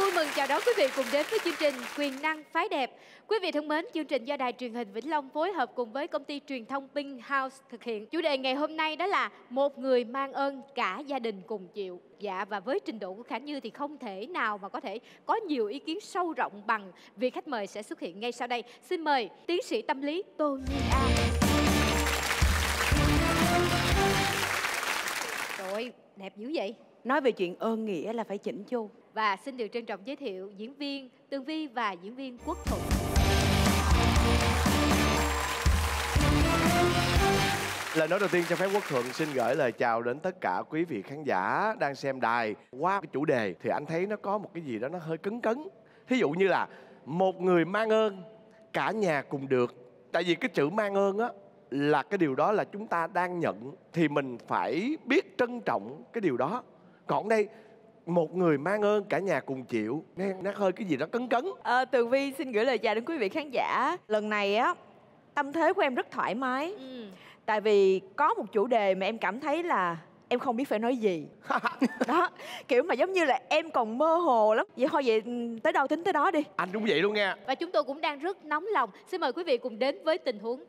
vui mừng chào đón quý vị cùng đến với chương trình Quyền năng phái đẹp. Quý vị thân mến, chương trình do Đài truyền hình Vĩnh Long phối hợp cùng với công ty truyền thông Pink House thực hiện. Chủ đề ngày hôm nay đó là một người mang ơn cả gia đình cùng chịu. Dạ và với trình độ của Khả Như thì không thể nào mà có thể có nhiều ý kiến sâu rộng bằng vị khách mời sẽ xuất hiện ngay sau đây. Xin mời tiến sĩ tâm lý Tô Nhi An. Rồi, đẹp dữ vậy. Nói về chuyện ơn nghĩa là phải chỉnh chu Và xin được trân trọng giới thiệu diễn viên Tường Vi và diễn viên Quốc Thuận. Lời nói đầu tiên cho phép Quốc Thuận xin gửi lời chào đến tất cả quý vị khán giả đang xem đài. Qua cái chủ đề thì anh thấy nó có một cái gì đó nó hơi cứng cứng. Thí dụ như là một người mang ơn cả nhà cùng được. Tại vì cái chữ mang ơn á là cái điều đó là chúng ta đang nhận thì mình phải biết trân trọng cái điều đó. Còn đây một người mang ơn cả nhà cùng chịu. Nghe nó hơi cái gì đó cấn cấn. À, Tường Vi xin gửi lời chào đến quý vị khán giả. Lần này á tâm thế của em rất thoải mái. Ừ. Tại vì có một chủ đề mà em cảm thấy là em không biết phải nói gì. Đó kiểu mà giống như là em còn mơ hồ lắm. Vậy thôi vậy tới đâu tính tới đó đi. Anh cũng vậy luôn nha. Và chúng tôi cũng đang rất nóng lòng. Xin mời quý vị cùng đến với tình huống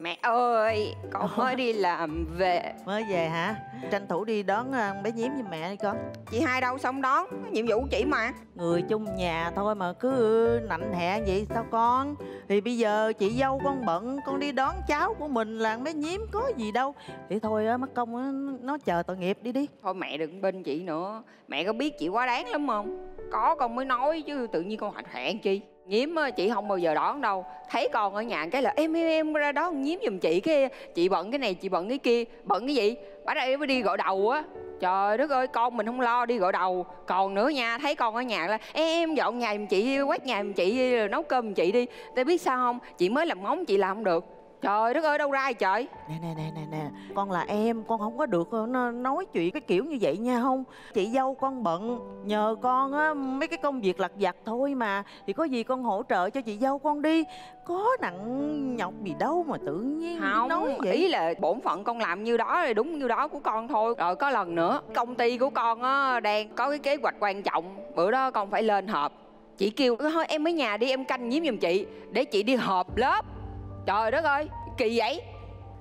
Mẹ ơi, con mới đi làm về. Mới về hả? Tranh thủ đi đón ờ, bé nhím với mẹ đi con. Chị hai đâu xong đón, nhiệm vụ chị mà. Người chung nhà thôi mà cứ nạnh hẹ vậy sao con? Thì bây giờ chị dâu con bận, con đi đón cháu của mình là bé nhím có gì đâu. Thì thôi á, mất công nó chờ tội nghiệp đi đi. Thôi mẹ đừng bên chị nữa. Mẹ có biết chị quá đáng lắm không? Có con mới nói chứ tự nhiên con hạnh hẹn chi nhiếm chị không bao giờ đón đâu. Thấy con ở nhà cái là, em em em ra đó nhiếm giùm chị cái, chị bận cái này, chị bận cái kia. Bận cái gì? Bà đây mới đi gọi đầu á. Trời đất ơi, con mình không lo đi gọi đầu. Còn nữa nha, thấy con ở nhà là em dọn nhà giùm chị, quét nhà giùm chị, nấu cơm giùm chị đi. Tao biết sao không? Chị mới làm móng chị làm không được trời đất ơi đâu ra trời nè nè nè nè nè. Con là em con không có được ờ, nói chuyện cái kiểu như vậy nha không? Chị dâu con bận nhờ con á mấy cái công việc lặt vặt thôi mà. Thì có gì con hỗ trợ cho chị dâu con đi. Có nặng nhọc gì đâu mà tự nhiên không nói vậy. ý là bổn phận con làm như đó thì đúng như đó của con thôi. Rồi có lần nữa công ty của con á đang có cái kế hoạch quan trọng. Bữa đó con phải lên họp. Chị kêu thôi em ở nhà đi em canh nhiếm giùm chị để chị đi họp lớp trời đất ơi kỳ vậy?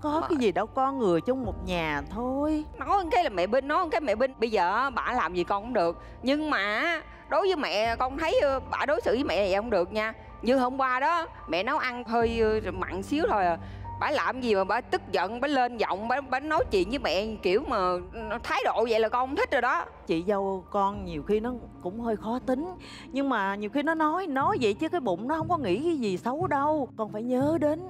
Có mà... cái gì đâu con người chung một nhà thôi. Nói cái là mẹ binh nói cái mẹ binh. Bây giờ bà làm gì con cũng được. Nhưng mà đối với mẹ con thấy ờ, bà đối xử với mẹ vậy không được nha. Như hôm qua đó mẹ nấu ăn hơi ờ, mặn xíu thôi à bà làm gì mà bà tức giận bà lên giọng bà, bà nói chuyện với mẹ kiểu mà thái độ vậy là con không thích rồi đó. Chị dâu con nhiều khi nó cũng hơi khó tính nhưng mà nhiều khi nó nói nói vậy chứ cái bụng nó không có nghĩ cái gì xấu đâu. Con phải nhớ đến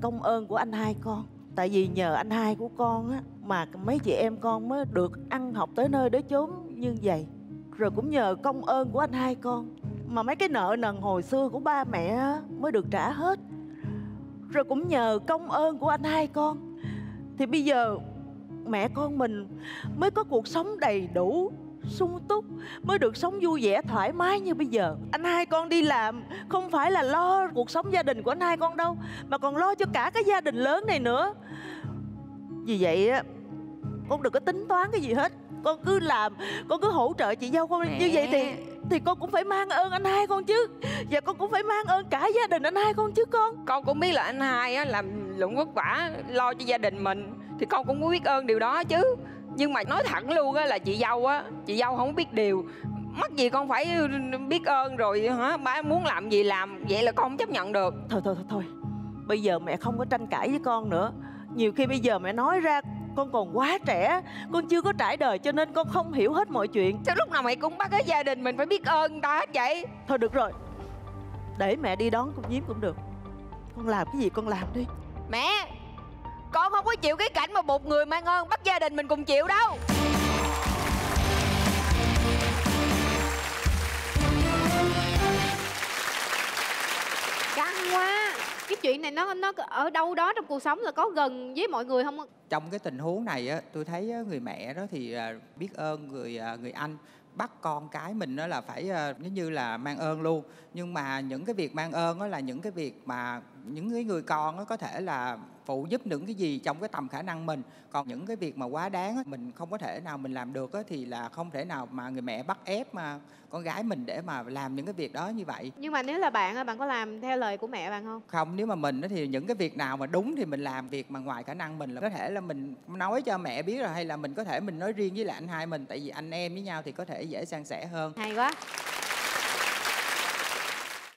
công ơn của anh hai con. Tại vì nhờ anh hai của con á mà mấy chị em con mới được ăn học tới nơi đến chốn như vậy. Rồi cũng nhờ công ơn của anh hai con mà mấy cái nợ nần hồi xưa của ba mẹ mới được trả hết rồi cũng nhờ công ơn của anh hai con. Thì bây giờ mẹ con mình mới có cuộc sống đầy đủ sung túc mới được sống vui vẻ thoải mái như bây giờ. Anh hai con đi làm không phải là lo cuộc sống gia đình của anh hai con đâu mà còn lo cho cả cái gia đình lớn này nữa. Vì vậy á con đừng có tính toán cái gì hết. Con cứ làm con cứ hỗ trợ chị dâu con. Mẹ. như vậy thì thì con cũng phải mang ơn anh hai con chứ. Và con cũng phải mang ơn cả gia đình anh hai con chứ con. Con cũng biết là anh hai á làm lụng vất vả lo cho gia đình mình thì con cũng muốn biết ơn điều đó chứ. Nhưng mà nói thẳng luôn á là chị dâu á chị dâu không biết điều. Mắc gì con phải biết ơn rồi hả? Ba muốn làm gì làm vậy là con không chấp nhận được. Thôi thôi thôi thôi. Bây giờ mẹ không có tranh cãi với con nữa. Nhiều khi bây giờ mẹ nói ra con còn quá trẻ con chưa có trải đời cho nên con không hiểu hết mọi chuyện. Sao lúc nào mẹ cũng bắt cái gia đình mình phải biết ơn ta hết vậy? Thôi được rồi để mẹ đi đón con nhím cũng được. Con làm cái gì con làm đi. Mẹ con không có chịu cái cảnh mà một người mang ơn bắt gia đình mình cùng chịu đâu. Căng quá cái chuyện này nó nó ở đâu đó trong cuộc sống là có gần với mọi người không trong cái tình huống này á, tôi thấy người mẹ đó thì à, biết ơn người à, người anh, bắt con cái mình đó là phải à, giống như là mang ơn luôn. Nhưng mà những cái việc mang ơn đó là những cái việc mà những cái người con á, có thể là phụ giúp những cái gì trong cái tầm khả năng mình. Còn những cái việc mà quá đáng á, mình không có thể nào mình làm được á, thì là không thể nào mà người mẹ bắt ép mà con gái mình để mà làm những cái việc đó như vậy. Nhưng mà nếu là bạn bạn có làm theo lời của mẹ bạn không? Không nếu mà mình thì những cái việc nào mà đúng thì mình làm việc mà ngoài khả năng mình. Là có thể là mình nói cho mẹ biết rồi hay là mình có thể mình nói riêng với lại anh hai mình tại vì anh em với nhau thì có thể dễ san sẻ hơn. Hay quá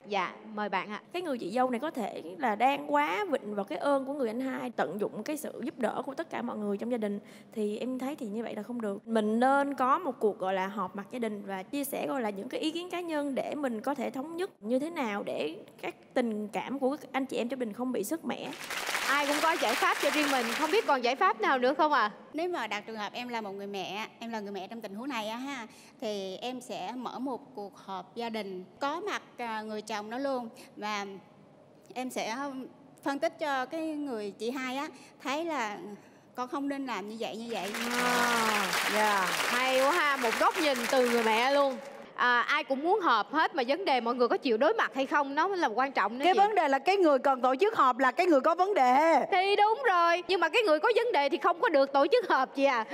Dạ, mời bạn ạ. Cái người chị dâu này có thể là đang quá vịnh vào cái ơn của người anh hai, tận dụng cái sự giúp đỡ của tất cả mọi người trong gia đình thì em thấy thì như vậy là không được. Mình nên có một cuộc gọi là họp mặt gia đình và chia sẻ gọi là những cái ý kiến cá nhân để mình có thể thống nhất như thế nào để các tình cảm của các anh chị em trong đình không bị sức mẻ ai cũng có giải pháp cho riêng mình. Không biết còn giải pháp nào nữa không à nếu mà đặt trường hợp em là một người mẹ em là người mẹ trong tình huống này á ha thì em sẽ mở một cuộc họp gia đình có mặt à, người chồng nó luôn. Và em sẽ phân tích cho cái người chị hai á thấy là con không nên làm như vậy như vậy. À, yeah. hay quá ha. Một góc nhìn từ người mẹ luôn à, ai cũng muốn họp hết mà vấn đề mọi người có chịu đối mặt hay không nó mới là quan trọng cái chị. vấn đề là cái người cần tổ chức họp là cái người có vấn đề. Thì đúng rồi nhưng mà cái người có vấn đề thì không có được tổ chức họp chị à.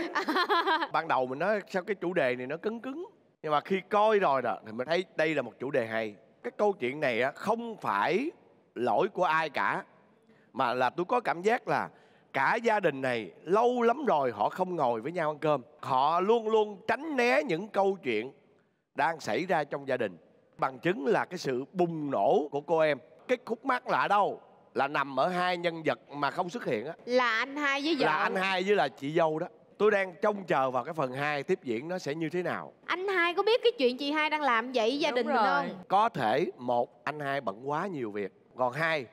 Ban đầu mình nói sao cái chủ đề này nó cứng cứng nhưng mà khi coi rồi đó thì mình thấy đây là một chủ đề hay. Cái câu chuyện này không phải lỗi của ai cả mà là tôi có cảm giác là cả gia đình này lâu lắm rồi họ không ngồi với nhau ăn cơm. Họ luôn luôn tránh né những câu chuyện đang xảy ra trong gia đình. Bằng chứng là cái sự bùng nổ của cô em. Cái khúc mắc là ở đâu? Là nằm ở hai nhân vật mà không xuất hiện á. Là anh hai với vợ. Là anh hai với là chị dâu đó. Tôi đang trông chờ vào cái phần 2 tiếp diễn nó sẽ như thế nào. Anh hai có biết cái chuyện chị hai đang làm vậy gia Đúng đình rồi. mình không? Có thể một anh hai bận quá nhiều việc. Còn hai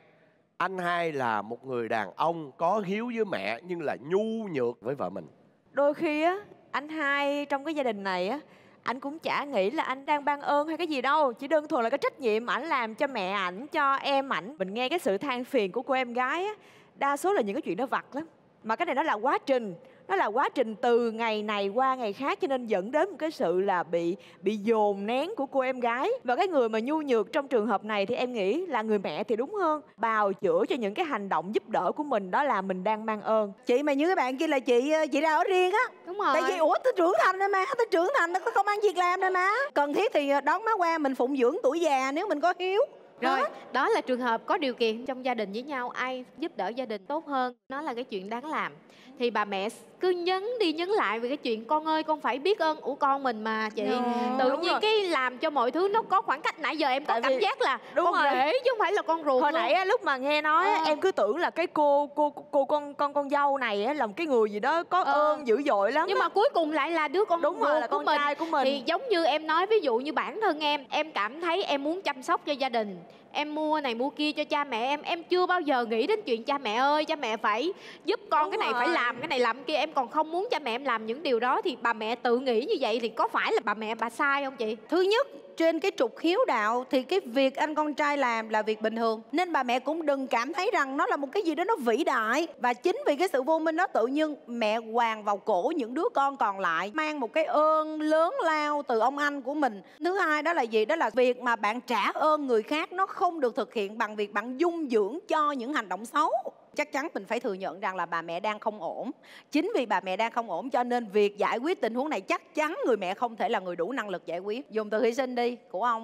anh hai là một người đàn ông có hiếu với mẹ nhưng là nhu nhược với vợ mình. Đôi khi á anh hai trong cái gia đình này á anh cũng chả nghĩ là anh đang ban ơn hay cái gì đâu, chỉ đơn thuần là cái trách nhiệm ảnh làm cho mẹ ảnh, cho em ảnh. Mình nghe cái sự than phiền của cô em gái á, đa số là những cái chuyện đó vặt lắm. Mà cái này nó là quá trình nó là quá trình từ ngày này qua ngày khác cho nên dẫn đến một cái sự là bị bị dồn nén của cô em gái. Và cái người mà nhu nhược trong trường hợp này thì em nghĩ là người mẹ thì đúng hơn. Bào chữa cho những cái hành động giúp đỡ của mình đó là mình đang mang ơn. Chị mà như cái bạn kia là chị ờ, chị ra ở riêng á. Đúng rồi. Tại vì ủa tôi trưởng thành rồi mà tôi trưởng thành nó có công ăn việc làm rồi mà. Cần thiết thì ờ, đón má qua mình phụng dưỡng tuổi già nếu mình có hiếu. Rồi đó là trường hợp có điều kiện trong gia đình với nhau ai giúp đỡ gia đình tốt hơn nó là cái chuyện đáng làm. Thì bà mẹ cứ nhấn đi nhấn lại về cái chuyện con ơi con phải biết ơn của con mình mà chị no, tự nhiên rồi. cái làm cho mọi thứ nó có khoảng cách nãy giờ em có Tại cảm giác là đúng con rồi. rể chứ không phải là con ruột hồi luôn. nãy lúc mà nghe nói à. em cứ tưởng là cái cô cô cô con con con dâu này là một cái người gì đó có à. ơn dữ dội lắm nhưng mà cuối cùng lại là đứa con đúng rồi là con mình. trai của mình thì giống như em nói ví dụ như bản thân em em cảm thấy em muốn chăm sóc cho gia đình em mua này mua kia cho cha mẹ em. Em chưa bao giờ nghĩ đến chuyện cha mẹ ơi cha mẹ phải giúp con Đúng cái này rồi. phải làm cái này làm kia. Em còn không muốn cha mẹ em làm những điều đó thì bà mẹ tự nghĩ như vậy thì có phải là bà mẹ bà sai không chị? Thứ nhất trên cái trục hiếu đạo thì cái việc anh con trai làm là việc bình thường. Nên bà mẹ cũng đừng cảm thấy rằng nó là một cái gì đó nó vĩ đại. Và chính vì cái sự vô minh đó tự nhiên mẹ hoàng vào cổ những đứa con còn lại, mang một cái ơn lớn lao từ ông anh của mình. Thứ hai đó là gì? Đó là việc mà bạn trả ơn người khác nó không được thực hiện bằng việc bạn dung dưỡng cho những hành động xấu chắc chắn mình phải thừa nhận rằng là bà mẹ đang không ổn. Chính vì bà mẹ đang không ổn cho nên việc giải quyết tình huống này chắc chắn người mẹ không thể là người đủ năng lực giải quyết. Dùng từ hy sinh đi của ông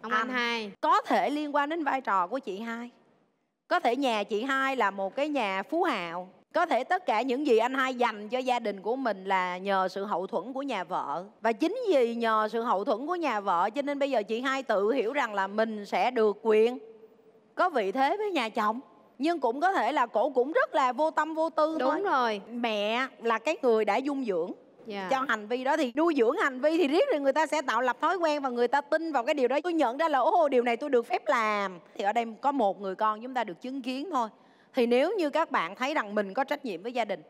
ông anh, anh. hai. Có thể liên quan đến vai trò của chị hai. Có thể nhà chị hai là một cái nhà phú hào. Có thể tất cả những gì anh hai dành cho gia đình của mình là nhờ sự hậu thuẫn của nhà vợ. Và chính vì nhờ sự hậu thuẫn của nhà vợ cho nên bây giờ chị hai tự hiểu rằng là mình sẽ được quyền có vị thế với nhà chồng nhưng cũng có thể là cổ cũng rất là vô tâm vô tư đúng thôi. rồi. Mẹ là cái người đã dung dưỡng. Yeah. cho hành vi đó thì nuôi dưỡng hành vi thì riết rồi người ta sẽ tạo lập thói quen và người ta tin vào cái điều đó. Tôi nhận ra là ô điều này tôi được phép làm. Thì ở đây có một người con chúng ta được chứng kiến thôi. Thì nếu như các bạn thấy rằng mình có trách nhiệm với gia đình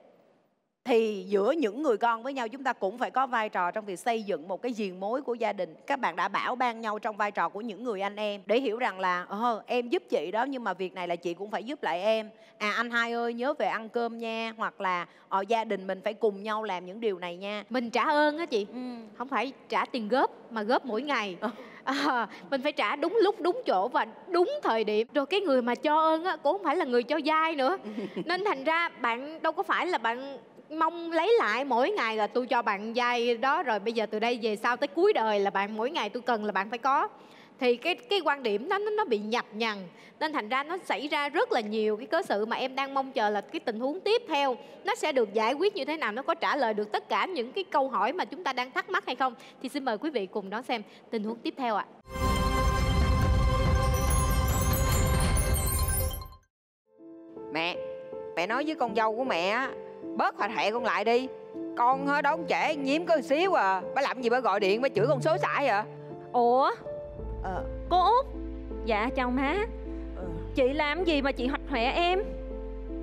thì giữa những người con với nhau chúng ta cũng phải có vai trò trong việc xây dựng một cái giềng mối của gia đình. Các bạn đã bảo ban nhau trong vai trò của những người anh em để hiểu rằng là ờ em giúp chị đó nhưng mà việc này là chị cũng phải giúp lại em. À anh hai ơi nhớ về ăn cơm nha hoặc là ờ, gia đình mình phải cùng nhau làm những điều này nha. Mình trả ơn á chị. Ừ. không phải trả tiền góp mà góp mỗi ngày. À, mình phải trả đúng lúc đúng chỗ và đúng thời điểm. Rồi cái người mà cho ơn á cũng không phải là người cho dai nữa. Nên thành ra bạn đâu có phải là bạn mong lấy lại mỗi ngày là tôi cho bạn dây đó, rồi bây giờ từ đây về sau tới cuối đời là bạn, mỗi ngày tôi cần là bạn phải có. Thì cái cái quan điểm nó nó bị nhập nhằn, nên thành ra nó xảy ra rất là nhiều cái cớ sự mà em đang mong chờ là cái tình huống tiếp theo. Nó sẽ được giải quyết như thế nào, nó có trả lời được tất cả những cái câu hỏi mà chúng ta đang thắc mắc hay không? Thì xin mời quý vị cùng đón xem tình huống tiếp theo ạ. Mẹ mẹ nói với con dâu của mẹ bớt hòa thẹ con lại đi. Con hơi đón trễ nhiễm có xíu à. Bà làm gì bà gọi điện bà chửi con số xả vậy ủa? Ờ, cô út? Dạ chào má. Ừ. chị làm gì mà chị hoạch hoẹ em?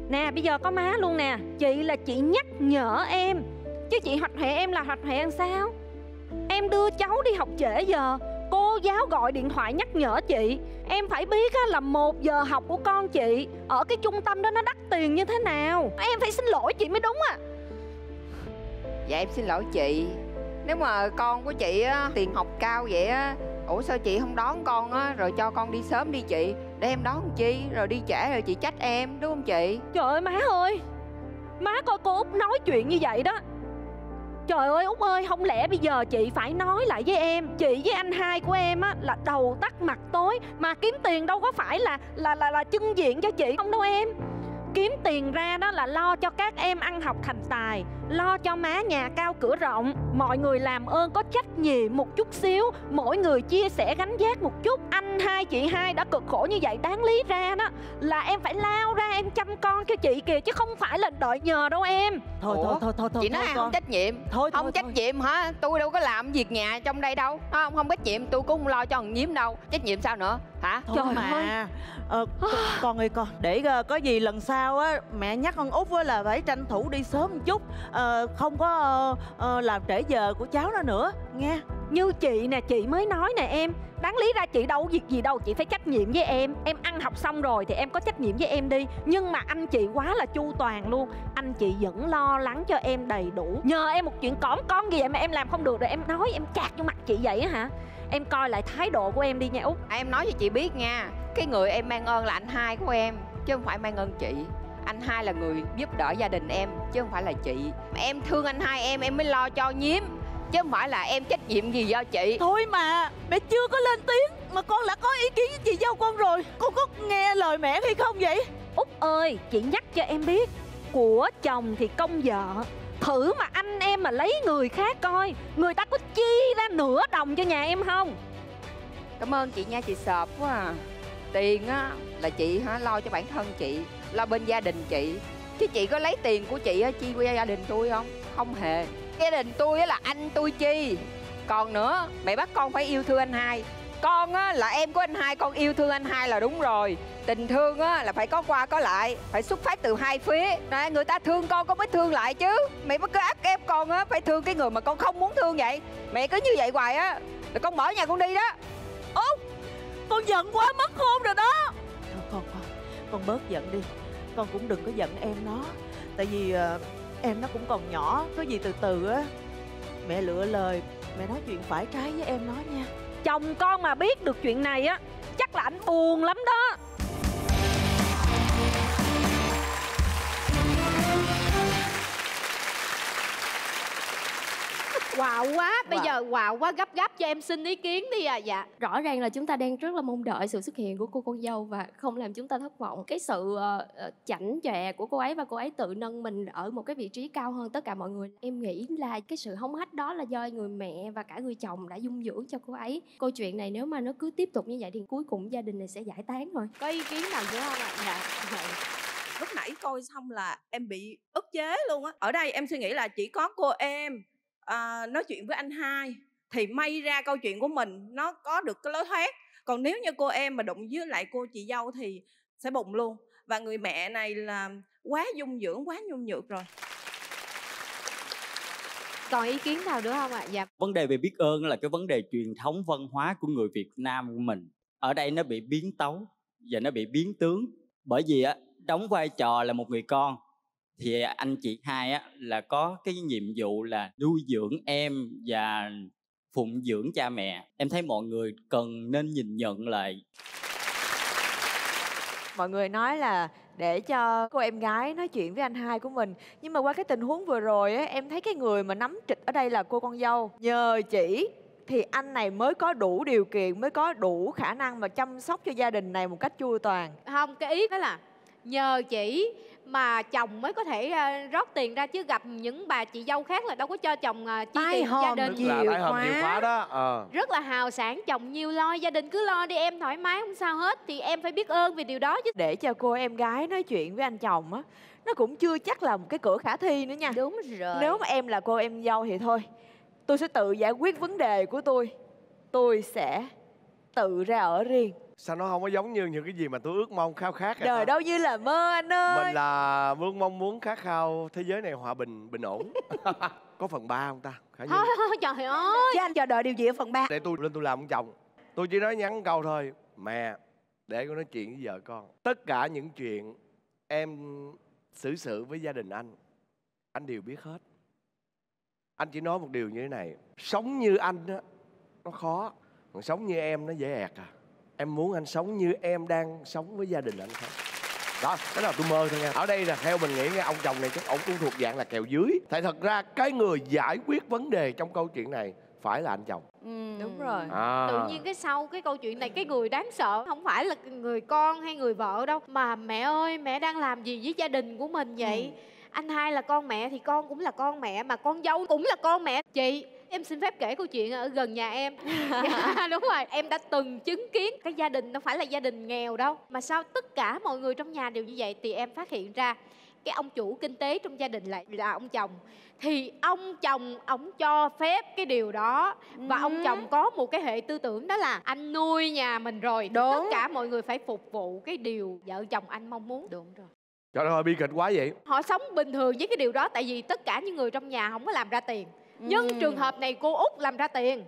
Nè bây giờ có má luôn nè. Chị là chị nhắc nhở em. Chứ chị hoạch hoẹ em là hoạch hoẹ làm sao? Em đưa cháu đi học trễ giờ giáo gọi điện thoại nhắc nhở chị. Em phải biết là một giờ học của con chị ở cái trung tâm đó nó đắt tiền như thế nào. Em phải xin lỗi chị mới đúng à dạ em xin lỗi chị. Nếu mà con của chị á, tiền học cao vậy á ủa sao chị không đón con á rồi cho con đi sớm đi chị. Để em đón chi rồi đi trễ rồi chị trách em đúng không chị? Trời ơi má ơi. Má coi cô út nói chuyện như vậy đó Trời ơi Út ơi, Không lẽ bây giờ chị phải nói lại với em, Chị với anh hai của em á, Là đầu tắt mặt tối, Mà kiếm tiền đâu có phải là Là là là chân diện cho chị không đâu em. Kiếm tiền ra đó là lo cho các em ăn học thành tài lo cho má nhà cao cửa rộng. Mọi người làm ơn có trách nhiệm một chút xíu. Mỗi người chia sẻ gánh vác một chút. Anh hai chị hai đã cực khổ như vậy đáng lý ra đó là em phải lao ra em chăm con cho chị kìa chứ không phải là đợi nhờ đâu em. Thôi Ủa? thôi thôi thôi thôi chị nói thôi, không trách nhiệm? Thôi không thôi, trách thôi. nhiệm hả? Tôi đâu có làm việc nhà trong đây đâu. Không không trách nhiệm tôi cũng không lo cho thằng nhiễm đâu. Trách nhiệm sao nữa? Hả? Thôi Trời mà. ơi. Ờ, con ơi con để uh, có gì lần sau á mẹ nhắc con út á là phải tranh thủ đi sớm một chút uh, không có uh, uh, làm trễ giờ của cháu nó nữa nghe. Như chị nè chị mới nói nè em đáng lý ra chị đâu có việc gì đâu chị phải trách nhiệm với em. Em ăn học xong rồi thì em có trách nhiệm với em đi nhưng mà anh chị quá là chu toàn luôn. Anh chị vẫn lo lắng cho em đầy đủ. Nhờ em một chuyện cỏn con gì vậy mà em làm không được rồi em nói em chạc vô mặt chị vậy á hả? Em coi lại thái độ của em đi nha út. Em nói cho chị biết nha cái người em mang ơn là anh hai của em chứ không phải mang ơn chị anh hai là người giúp đỡ gia đình em chứ không phải là chị. Em thương anh hai em em mới lo cho nhiếm chứ không phải là em trách nhiệm gì do chị. Thôi mà mẹ chưa có lên tiếng mà con đã có ý kiến với chị dâu con rồi. Con có nghe lời mẹ hay không vậy? Út ơi chị nhắc cho em biết của chồng thì công vợ. Thử mà anh em mà lấy người khác coi người ta có chi ra nửa đồng cho nhà em không? Cảm ơn chị nha chị sợp quá à tiền á, là chị hả, lo cho bản thân chị, lo bên gia đình chị. Chứ chị có lấy tiền của chị á, chi qua gia đình tôi không? Không hề. Gia đình tôi á là anh tôi chi. Còn nữa, mẹ bắt con phải yêu thương anh hai. Con á là em của anh hai, con yêu thương anh hai là đúng rồi. Tình thương á là phải có qua có lại, phải xuất phát từ hai phía. Nè, người ta thương con con mới thương lại chứ. Mẹ mới cứ áp ép con á, phải thương cái người mà con không muốn thương vậy. Mẹ cứ như vậy hoài á là con bỏ nhà con đi đó. Út! Con giận quá mất hôn rồi đó. Thôi con con con bớt giận đi. Con cũng đừng có giận em nó. Tại vì uh, em nó cũng còn nhỏ có gì từ từ á. Mẹ lựa lời mẹ nói chuyện phải trái với em nó nha. Chồng con mà biết được chuyện này á chắc là anh buồn lắm đó Wow quá, bây wow. giờ wow quá gấp gấp cho em xin ý kiến đi à dạ. Rõ ràng là chúng ta đang rất là mong đợi sự xuất hiện của cô con dâu và không làm chúng ta thất vọng. Cái sự uh, chảnh chọe của cô ấy và cô ấy tự nâng mình ở một cái vị trí cao hơn tất cả mọi người. Em nghĩ là cái sự hống hách đó là do người mẹ và cả người chồng đã dung dưỡng cho cô ấy. Câu chuyện này nếu mà nó cứ tiếp tục như vậy thì cuối cùng gia đình này sẽ giải tán thôi. Có ý kiến nào nữa không ạ? Dạ. dạ lúc nãy coi xong là em bị ức chế luôn á ở đây em suy nghĩ là chỉ có cô em à, nói chuyện với anh hai thì may ra câu chuyện của mình nó có được cái lối thoát. Còn nếu như cô em mà đụng với lại cô chị dâu thì sẽ bùng luôn. Và người mẹ này là quá dung dưỡng quá nhung nhược rồi. Còn ý kiến nào nữa không ạ? Dạ. Vấn đề về biết ơn là cái vấn đề truyền thống văn hóa của người việt nam của mình. Ở đây nó bị biến tấu và nó bị biến tướng bởi vì á đóng vai trò là một người con thì anh chị hai á là có cái nhiệm vụ là nuôi dưỡng em và phụng dưỡng cha mẹ. Em thấy mọi người cần nên nhìn nhận lại. Mọi người nói là để cho cô em gái nói chuyện với anh hai của mình. Nhưng mà qua cái tình huống vừa rồi á em thấy cái người mà nắm trịch ở đây là cô con dâu. Nhờ chỉ thì anh này mới có đủ điều kiện mới có đủ khả năng mà chăm sóc cho gia đình này một cách chu toàn. Không cái ý đó là nhờ chỉ mà chồng mới có thể uh, rót tiền ra chứ gặp những bà chị dâu khác là đâu có cho chồng uh, chi Tai tiền gia đình. nhiều là quá. nhiều quá đó ờ. Rất là hào sản chồng nhiều lo gia đình cứ lo đi em thoải mái không sao hết thì em phải biết ơn vì điều đó chứ. Để cho cô em gái nói chuyện với anh chồng á nó cũng chưa chắc là một cái cửa khả thi nữa nha. Đúng rồi. Nếu mà em là cô em dâu thì thôi tôi sẽ tự giải quyết vấn đề của tôi. Tôi sẽ tự ra ở riêng sao nó không có giống như những cái gì mà tôi ước mong khao khát hả đời ta? đâu như là mơ anh ơi. Mình là muốn mong muốn khát khao thế giới này hòa bình bình ổn. Có phần ba không ta? Khả thôi trời ơi. Chứ anh chờ đợi điều gì ở phần 3 để tôi lên tôi làm ông chồng. Tôi chỉ nói nhắn câu thôi. Mẹ để con nói chuyện với vợ con. Tất cả những chuyện em xử sự với gia đình anh anh đều biết hết. Anh chỉ nói một điều như thế này. Sống như anh á nó khó. Còn sống như em nó dễ ẹt à em muốn anh sống như em đang sống với gia đình anh thôi đó cái đó là tôi mơ thôi nha. Ở đây là theo mình nghĩ nha ông chồng này chắc ổng cũng thuộc dạng là kèo dưới. Tại thật ra cái người giải quyết vấn đề trong câu chuyện này phải là anh chồng. Đúng rồi. À. tự nhiên cái sau cái câu chuyện này cái người đáng sợ không phải là người con hay người vợ đâu mà mẹ ơi mẹ đang làm gì với gia đình của mình vậy? Anh hai là con mẹ thì con cũng là con mẹ mà con dâu cũng là con mẹ. Chị em xin phép kể câu chuyện ở gần nhà em. Dạ, đúng rồi. Em đã từng chứng kiến cái gia đình đâu phải là gia đình nghèo đâu mà sao tất cả mọi người trong nhà đều như vậy? Thì em phát hiện ra cái ông chủ kinh tế trong gia đình lại là ông chồng. Thì ông chồng ông cho phép cái điều đó. Và ông Ừ. chồng có một cái hệ tư tưởng đó là anh nuôi nhà mình rồi. Đúng. tất cả mọi người phải phục vụ cái điều vợ chồng anh mong muốn. Đúng rồi. Trời ơi bi kịch quá vậy. Họ sống bình thường với cái điều đó tại vì tất cả những người trong nhà không có làm ra tiền nhưng Ừ. trường hợp này cô út làm ra tiền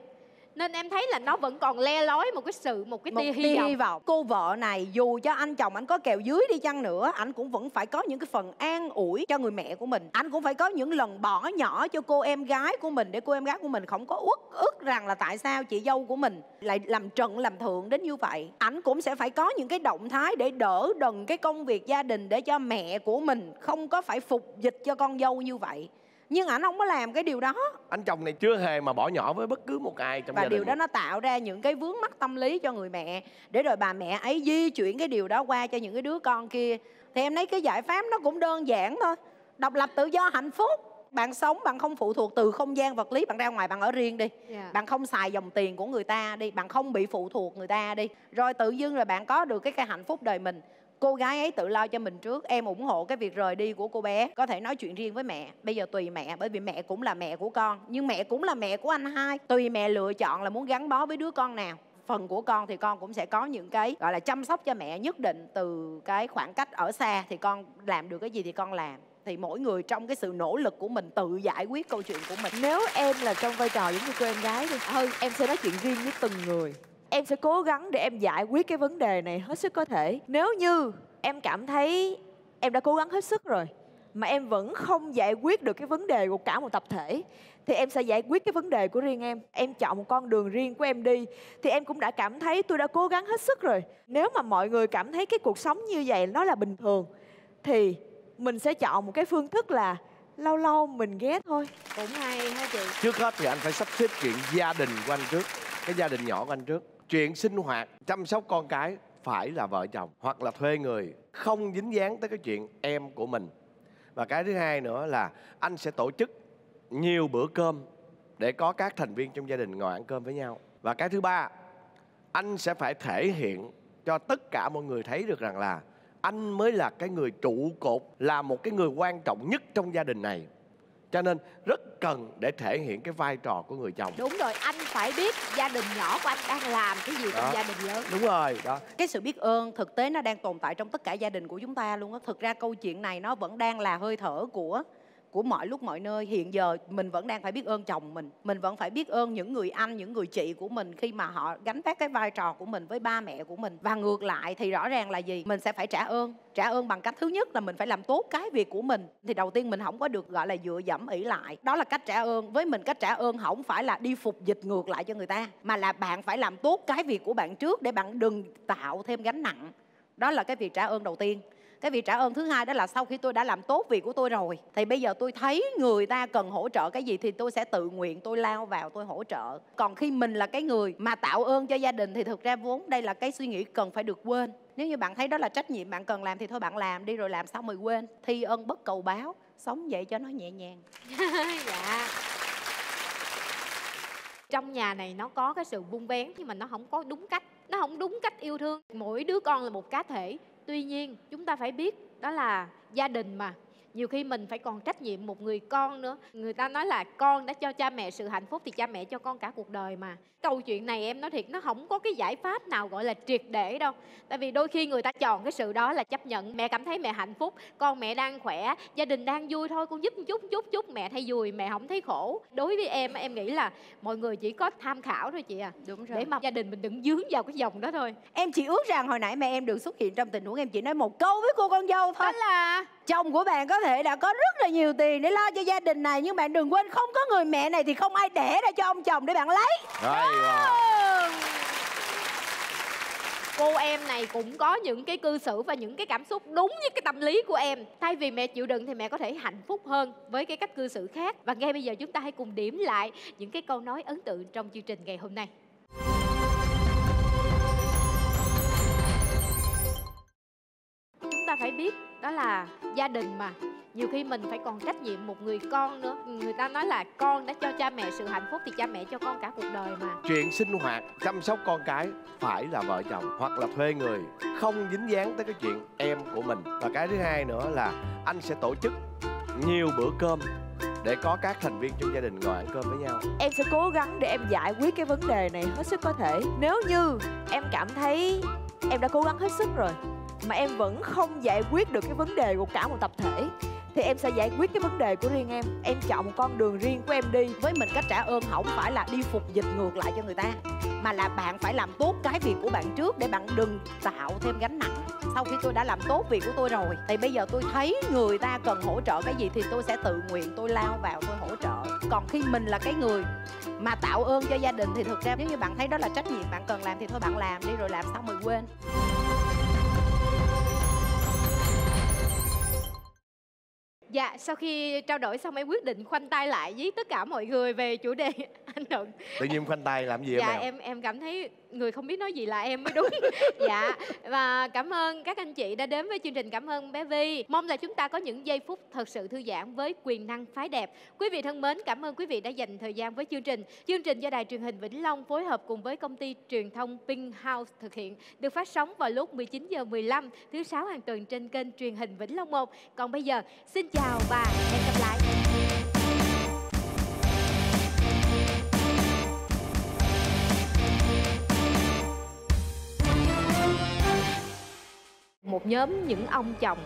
nên em thấy là nó vẫn còn le lói một cái sự một cái một tia tia hy vọng. hy vọng. Cô vợ này dù cho anh chồng anh có kèo dưới đi chăng nữa anh cũng vẫn phải có những cái phần an ủi cho người mẹ của mình. Anh cũng phải có những lần bỏ nhỏ cho cô em gái của mình để cô em gái của mình không có uất ức rằng là tại sao chị dâu của mình lại làm trận làm thượng đến như vậy. Anh cũng sẽ phải có những cái động thái để đỡ đần cái công việc gia đình để cho mẹ của mình không có phải phục dịch cho con dâu như vậy nhưng ảnh không có làm cái điều đó. Anh chồng này chưa hề mà bỏ nhỏ với bất cứ một ai trong và gia đình điều đó nó tạo ra những cái vướng mắc tâm lý cho người mẹ để rồi bà mẹ ấy di chuyển cái điều đó qua cho những cái đứa con kia. Thì em thấy cái giải pháp nó cũng đơn giản thôi. Độc lập tự do hạnh phúc. Bạn sống bạn không phụ thuộc từ không gian vật lý bạn ra ngoài bạn ở riêng đi. Dạ. bạn không xài dòng tiền của người ta đi bạn không bị phụ thuộc người ta đi. Rồi tự dưng rồi bạn có được cái cái hạnh phúc đời mình cô gái ấy tự lo cho mình trước, em ủng hộ cái việc rời đi của cô bé, có thể nói chuyện riêng với mẹ. Bây giờ tùy mẹ, bởi vì mẹ cũng là mẹ của con, nhưng mẹ cũng là mẹ của anh hai. Tùy mẹ lựa chọn là muốn gắn bó với đứa con nào, phần của con thì con cũng sẽ có những cái, gọi là, chăm sóc cho mẹ nhất định. Từ cái khoảng cách ở xa thì con làm được cái gì thì con làm. Thì mỗi người trong cái sự nỗ lực của mình tự giải quyết câu chuyện của mình. Nếu em là trong vai trò giống như cô em gái đi hơn em sẽ nói chuyện riêng với từng người em sẽ cố gắng để em giải quyết cái vấn đề này hết sức có thể. Nếu như em cảm thấy em đã cố gắng hết sức rồi mà em vẫn không giải quyết được cái vấn đề của cả một tập thể thì em sẽ giải quyết cái vấn đề của riêng em. Em chọn một con đường riêng của em đi thì em cũng đã cảm thấy tôi đã cố gắng hết sức rồi. Nếu mà mọi người cảm thấy cái cuộc sống như vậy nó là bình thường thì mình sẽ chọn một cái phương thức là lâu lâu mình ghé thôi. Cũng hay ha chị. Trước hết thì anh phải sắp xếp chuyện gia đình của anh trước cái gia đình nhỏ của anh trước chuyện sinh hoạt, chăm sóc con cái phải là vợ chồng hoặc là thuê người, không dính dáng tới cái chuyện em của mình. Và cái thứ hai nữa là anh sẽ tổ chức nhiều bữa cơm để có các thành viên trong gia đình ngồi ăn cơm với nhau. Và cái thứ ba, anh sẽ phải thể hiện cho tất cả mọi người thấy được rằng là anh mới là cái người trụ cột, là một cái người quan trọng nhất trong gia đình này cho nên rất cần để thể hiện cái vai trò của người chồng. Đúng rồi anh phải biết gia đình nhỏ của anh đang làm cái gì trong gia đình lớn. Đúng rồi đó. Cái sự biết ơn thực tế nó đang tồn tại trong tất cả gia đình của chúng ta luôn á. Thực ra câu chuyện này nó vẫn đang là hơi thở của của mọi lúc mọi nơi, hiện giờ mình vẫn đang phải biết ơn chồng mình. Mình vẫn phải biết ơn những người anh, những người chị của mình khi mà họ gánh vác cái vai trò của mình với ba mẹ của mình. Và ngược lại thì rõ ràng là gì? Mình sẽ phải trả ơn. Trả ơn bằng cách thứ nhất là mình phải làm tốt cái việc của mình. Thì đầu tiên mình không có được, gọi là, dựa dẫm ỷ lại. Đó là cách trả ơn. Với mình cách trả ơn không phải là đi phục dịch ngược lại cho người ta, mà là bạn phải làm tốt cái việc của bạn trước để bạn đừng tạo thêm gánh nặng. Đó là cái việc trả ơn đầu tiên cái việc trả ơn thứ hai đó là sau khi tôi đã làm tốt việc của tôi rồi, thì bây giờ tôi thấy người ta cần hỗ trợ cái gì thì tôi sẽ tự nguyện tôi lao vào tôi hỗ trợ. Còn khi mình là cái người mà tạo ơn cho gia đình thì thực ra vốn đây là cái suy nghĩ cần phải được quên. Nếu như bạn thấy đó là trách nhiệm bạn cần làm thì thôi bạn làm đi rồi làm xong rồi quên. Thi ân bất cầu báo, sống vậy cho nó nhẹ nhàng. Dạ. Trong nhà này nó có cái sự vung vén nhưng mà nó không có đúng cách, nó không đúng cách yêu thương. Mỗi đứa con là một cá thể tuy nhiên chúng ta phải biết đó là gia đình mà nhiều khi mình phải còn trách nhiệm một người con nữa. Người ta nói là con đã cho cha mẹ sự hạnh phúc thì cha mẹ cho con cả cuộc đời mà. Câu chuyện này em nói thiệt nó không có cái giải pháp nào gọi là triệt để đâu. Tại vì đôi khi người ta chọn cái sự đó là chấp nhận. Mẹ cảm thấy mẹ hạnh phúc con mẹ đang khỏe gia đình đang vui thôi con giúp chút chút chút mẹ thấy vui mẹ không thấy khổ. Đối với em em nghĩ là mọi người chỉ có tham khảo thôi chị à. Đúng rồi. để mà gia đình mình đừng dướng vào cái dòng đó thôi. Em chỉ ước rằng hồi nãy mẹ em được xuất hiện trong tình huống em chỉ nói một câu với cô con dâu thôi. Đó là chồng của bạn có thể đã có rất là nhiều tiền để lo cho gia đình này nhưng bạn đừng quên không có người mẹ này thì không ai đẻ ra cho ông chồng để bạn lấy. Hay quá. cô em này cũng có những cái cư xử và những cái cảm xúc đúng với cái tâm lý của em. Thay vì mẹ chịu đựng thì mẹ có thể hạnh phúc hơn với cái cách cư xử khác. Và ngay bây giờ chúng ta hãy cùng điểm lại những cái câu nói ấn tượng trong chương trình ngày hôm nay. Chúng ta phải biết đó là gia đình mà nhiều khi mình phải còn trách nhiệm một người con nữa. Người ta nói là con đã cho cha mẹ sự hạnh phúc thì cha mẹ cho con cả cuộc đời mà. Chuyện sinh hoạt chăm sóc con cái phải là vợ chồng hoặc là thuê người không dính dáng tới cái chuyện em của mình. Và cái thứ hai nữa là anh sẽ tổ chức nhiều bữa cơm để có các thành viên trong gia đình ngồi ăn cơm với nhau. Em sẽ cố gắng để em giải quyết cái vấn đề này hết sức có thể. Nếu như em cảm thấy em đã cố gắng hết sức rồi mà em vẫn không giải quyết được cái vấn đề của cả một tập thể thì em sẽ giải quyết cái vấn đề của riêng em. Em chọn một con đường riêng của em đi. Với mình cách trả ơn không phải là đi phục dịch ngược lại cho người ta, mà là bạn phải làm tốt cái việc của bạn trước để bạn đừng tạo thêm gánh nặng. Sau khi tôi đã làm tốt việc của tôi rồi, thì bây giờ tôi thấy người ta cần hỗ trợ cái gì thì tôi sẽ tự nguyện tôi lao vào tôi hỗ trợ. Còn khi mình là cái người mà tạo ơn cho gia đình thì thực ra nếu như bạn thấy đó là trách nhiệm, bạn cần làm thì thôi bạn làm đi rồi làm xong rồi quên. Dạ, sau khi trao đổi xong em quyết định khoanh tay lại với tất cả mọi người về chủ đề anh Thuận. tự nhiên khoanh tay làm gì Dạ em em em cảm thấy người không biết nói gì là em mới đúng. dạ và cảm ơn các anh chị đã đến với chương trình cảm ơn bé Vi. Mong là chúng ta có những giây phút thật sự thư giãn với quyền năng phái đẹp. Quý vị thân mến, cảm ơn quý vị đã dành thời gian với chương trình. Chương trình do Đài truyền hình Vĩnh Long phối hợp cùng với công ty truyền thông Pink House thực hiện được phát sóng vào lúc 19 giờ 15 thứ sáu hàng tuần trên kênh truyền hình Vĩnh Long 1. Còn bây giờ, xin chào và hẹn gặp lại. Một nhóm những ông chồng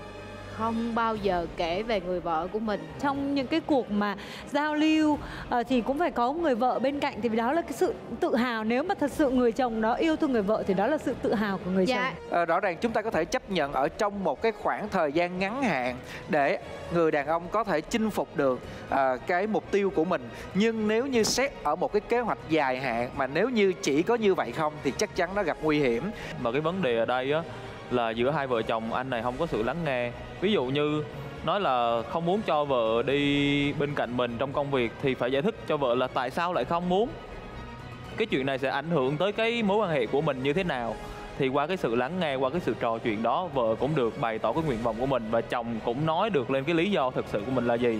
không bao giờ kể về người vợ của mình. Trong những cái cuộc mà giao lưu ờ, thì cũng phải có người vợ bên cạnh thì đó là cái sự tự hào. Nếu mà thật sự người chồng đó yêu thương người vợ thì đó là sự tự hào của người Dạ. chồng. Ờ, rõ ràng chúng ta có thể chấp nhận ở trong một cái khoảng thời gian ngắn hạn để người đàn ông có thể chinh phục được ờ, cái mục tiêu của mình. Nhưng nếu như xét ở một cái kế hoạch dài hạn mà nếu như chỉ có như vậy không thì chắc chắn nó gặp nguy hiểm. Mà cái vấn đề ở đây á là giữa hai vợ chồng anh này không có sự lắng nghe. Ví dụ như nói là không muốn cho vợ đi bên cạnh mình trong công việc thì phải giải thích cho vợ là tại sao lại không muốn. Cái chuyện này sẽ ảnh hưởng tới cái mối quan hệ của mình như thế nào. Thì qua cái sự lắng nghe, qua cái sự trò chuyện đó, vợ cũng được bày tỏ cái nguyện vọng của mình và chồng cũng nói được lên cái lý do thực sự của mình là gì.